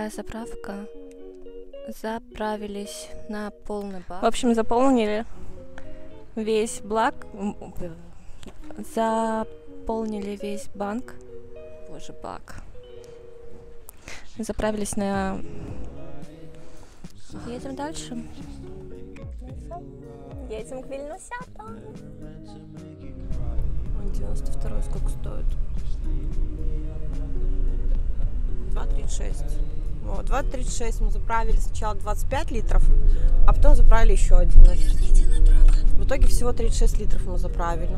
Вторая заправка. Заправились на полный бак. В общем, заполнили весь блак. Заполнили весь банк. Боже, бак. Заправились на... Едем дальше. Едем к Вильнюсятам. 92 сколько стоит? 2,36. Вот, 2,36 мы заправили сначала 25 литров, а потом заправили еще 11. В итоге всего 36 литров мы заправили.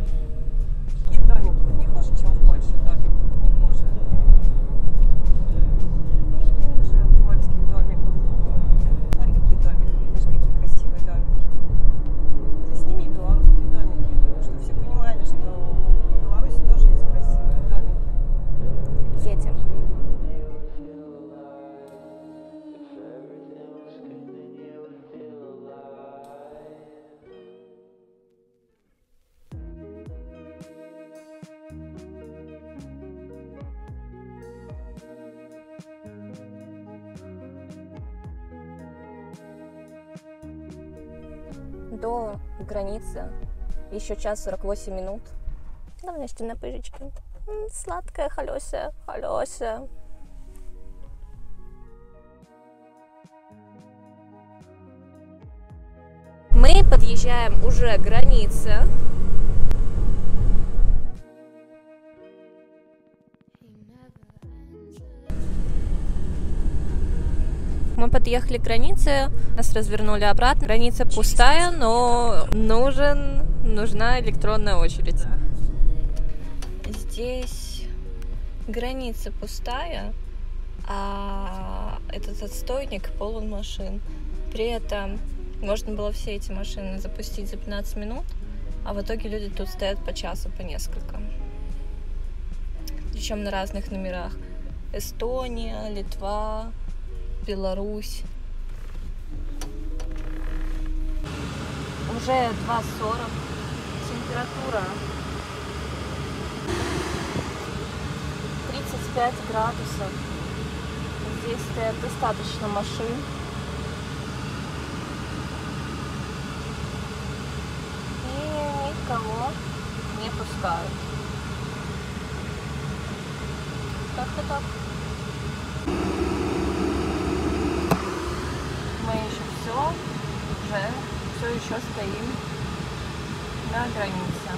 До границы еще час 48 минут. Давай что на пыжечке. М, Сладкая холёся, холёся. Мы подъезжаем уже к границе. Мы подъехали к границе, нас развернули обратно. Граница пустая, но нужен, нужна электронная очередь. Здесь граница пустая, а этот отстойник полон машин. При этом можно было все эти машины запустить за 15 минут, а в итоге люди тут стоят по часу, по несколько. Причем на разных номерах. Эстония, Литва, Беларусь. Уже 2.40. Температура 35 градусов. Здесь стоят достаточно машин. И никого не пускают. Как-то так. Мы еще все уже все еще стоим на границе.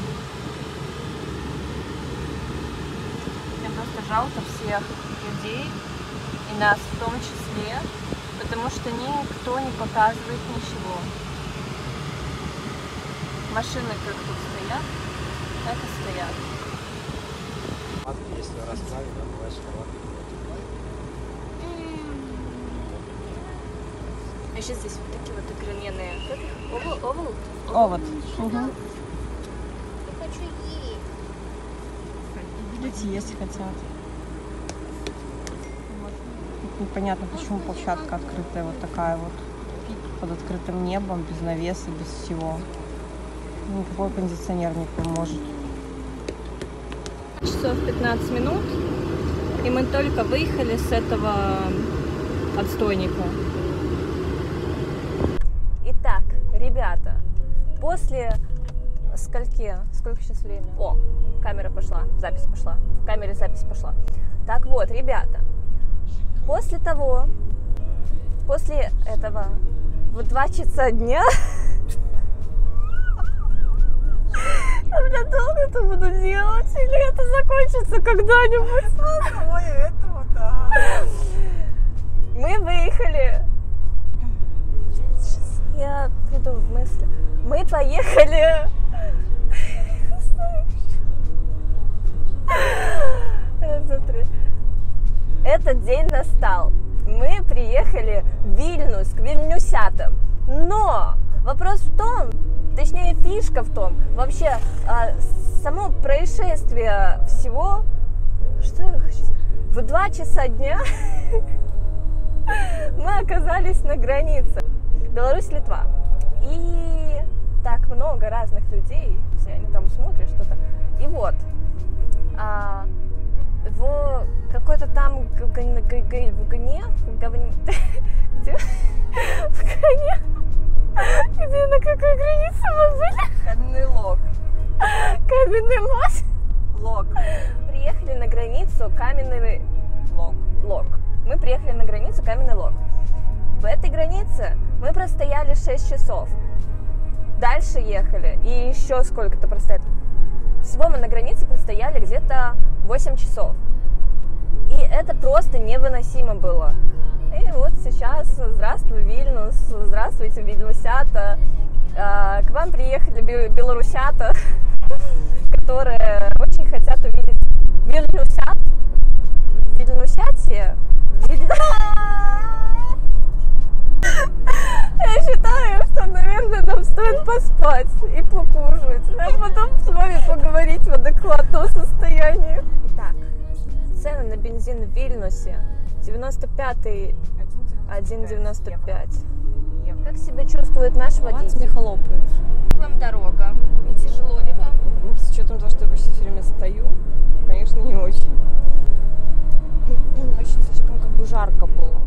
Мне просто жалко всех людей, и нас в том числе, потому что никто не показывает ничего. Машины как тут стоят, так и стоят. Если расправить, то бывает шоколадный А еще здесь вот такие вот огроменные. Овал? Овал? Овод. Я хочу есть. Дети есть хотят. Непонятно, почему площадка открытая, вот такая вот. Под открытым небом, без навеса, без всего. Никакой кондиционер не поможет. Часов 15 минут, и мы только выехали с этого отстойника. Итак, ребята, после скольки, сколько сейчас время? О, камера пошла, запись пошла, в камере запись пошла. Так вот, ребята, после того, после этого, в 2 часа дня, я, бля, долго это буду делать, или это закончится когда-нибудь? Ой, этого, да. Мы выехали. В мысли. Мы поехали. Раз, два, три. Этот день настал. Мы приехали в Вильнюс, к Вильнюсятам. Но вопрос в том, точнее фишка в том, вообще а, само происшествие всего, что я хочу сказать? в 2 часа дня мы оказались на границе Беларусь-Литва. И так много разных людей, все они там смотрят что-то. И вот, а, в какой-то там в гоне, в говне, где? В гоне, где на какой границе мы были? Каменный лог. Каменный мост. Лог. Приехали на границу Каменный Лог. Лог. Мы приехали на границу Каменный Лог. В этой границе мы простояли 6 часов. Дальше ехали и еще сколько-то простояли. Всего мы на границе простояли где-то 8 часов. И это просто невыносимо было. И вот сейчас, здравствуй, Вильнюс, здравствуйте, Вильнюсята. А, К вам приехали бе- белорусята, которые очень хотят увидеть Вильнюсят, Вильнюсяте, Виль- Я считаю, что, наверное, нам стоит поспать и покушать, а потом с вами поговорить в адекватном состоянии. Итак, цены на бензин в Вильнюсе 95 1,95. Как себя чувствует наш водитель? смеха лопает. Как вам дорога? Не тяжело ли вам? Ну, С учетом того, что я почти все время стою, конечно, не очень. Очень слишком как бы жарко было.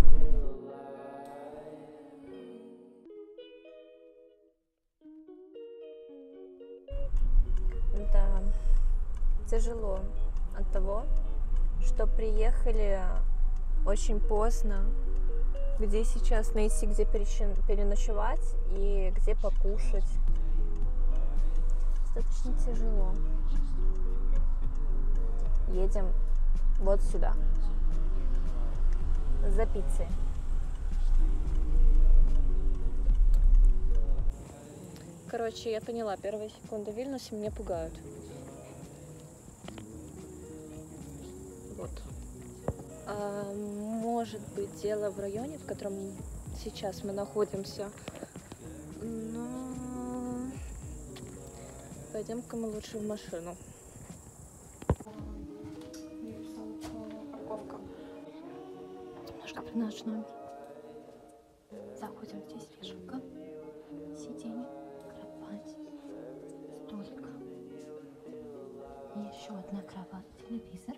Да, тяжело от того, что приехали очень поздно, где сейчас найти, где переночевать и где покушать. Достаточно тяжело. Едем вот сюда. За пиццей. Короче, я поняла, первые секунды в Вильнюсе меня пугают. Вот. А, может быть, дело в районе, в котором сейчас мы находимся. Но пойдем-ка мы лучше в машину. Немножко наш номер. Заходим здесь вешалка, and a piece